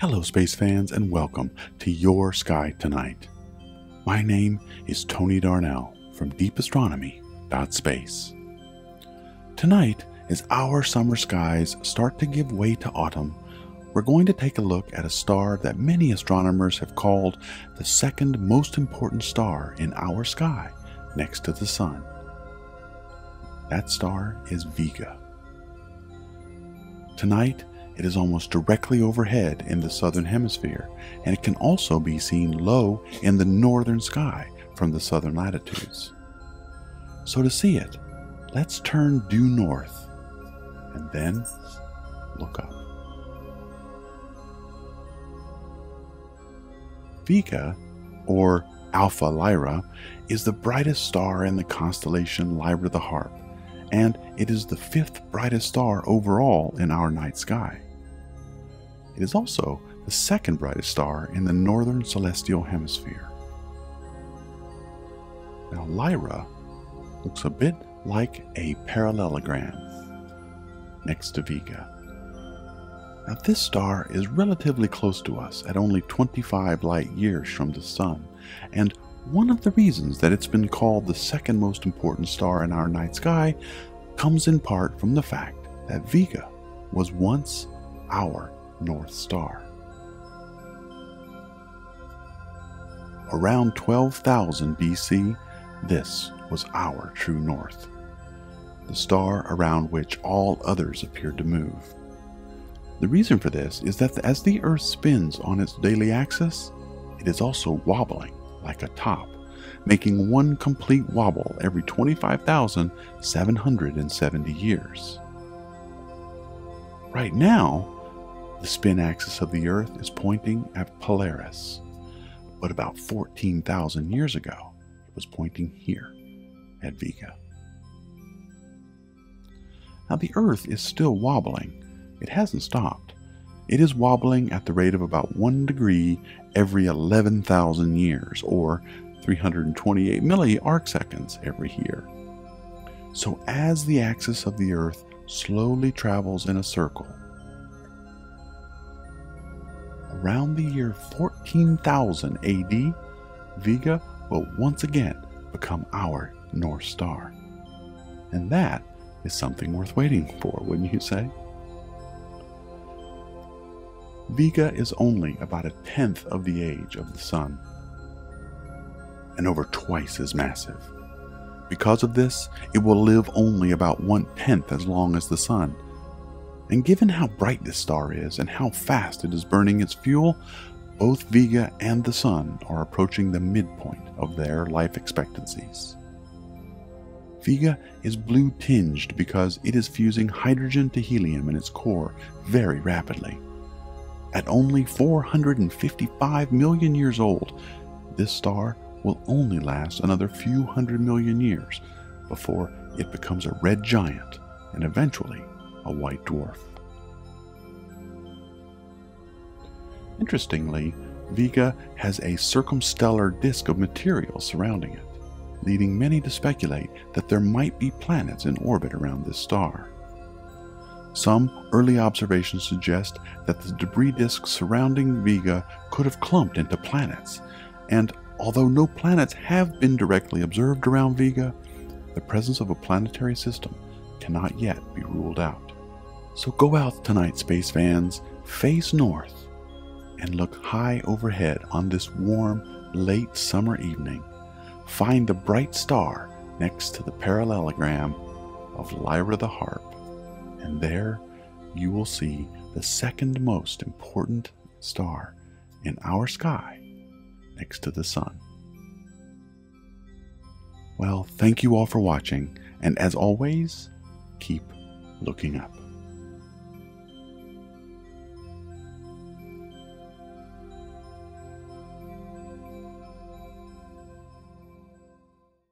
Hello, space fans, and welcome to Your Sky Tonight. My name is Tony Darnell from deepastronomy.space. Tonight, as our summer skies start to give way to autumn, we're going to take a look at a star that many astronomers have called the second most important star in our sky next to the Sun. That star is Vega. Tonight, it is almost directly overhead in the southern hemisphere, and it can also be seen low in the northern sky from the southern latitudes. So, to see it, let's turn due north and then look up. Vega, or Alpha Lyrae, is the brightest star in the constellation Lyra the Harp, and it is the fifth brightest star overall in our night sky. It is also the second brightest star in the northern celestial hemisphere. Now, Lyra looks a bit like a parallelogram next to Vega. Now, this star is relatively close to us at only 25 light years from the Sun, and one of the reasons that it's been called the second most important star in our night sky comes in part from the fact that Vega was once our North Star. Around 12,000 BC, this was our true north, the star around which all others appeared to move. The reason for this is that as the Earth spins on its daily axis, it is also wobbling like a top, making one complete wobble every 25,770 years. Right now, the spin axis of the Earth is pointing at Polaris, but about 14,000 years ago, it was pointing here at Vega. Now, the Earth is still wobbling. It hasn't stopped. It is wobbling at the rate of about 1 degree every 11,000 years, or 328 milliarcseconds every year. So, as the axis of the Earth slowly travels in a circle, around the year 14,000 AD, Vega will once again become our North Star. And that is something worth waiting for, wouldn't you say? Vega is only about a tenth of the age of the Sun, and over twice as massive. Because of this, it will live only about one tenth as long as the Sun, and given how bright this star is and how fast it is burning its fuel, both Vega and the Sun are approaching the midpoint of their life expectancies. Vega is blue tinged because it is fusing hydrogen to helium in its core very rapidly. At only 455 million years old, this star will only last another few hundred million years before it becomes a red giant and eventually a white dwarf. Interestingly, Vega has a circumstellar disk of material surrounding it, leading many to speculate that there might be planets in orbit around this star. Some early observations suggest that the debris disk surrounding Vega could have clumped into planets, and although no planets have been directly observed around Vega, the presence of a planetary system cannot yet be ruled out. So go out tonight, space fans, face north, and look high overhead on this warm, late summer evening. Find the bright star next to the parallelogram of Lyra the Harp, and there you will see the second most important star in our sky next to the Sun. Well, thank you all for watching, and as always, keep looking up.